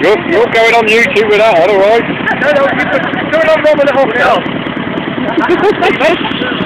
You're, you're going on YouTube with that, alright? No, no, you put, do it on Robin.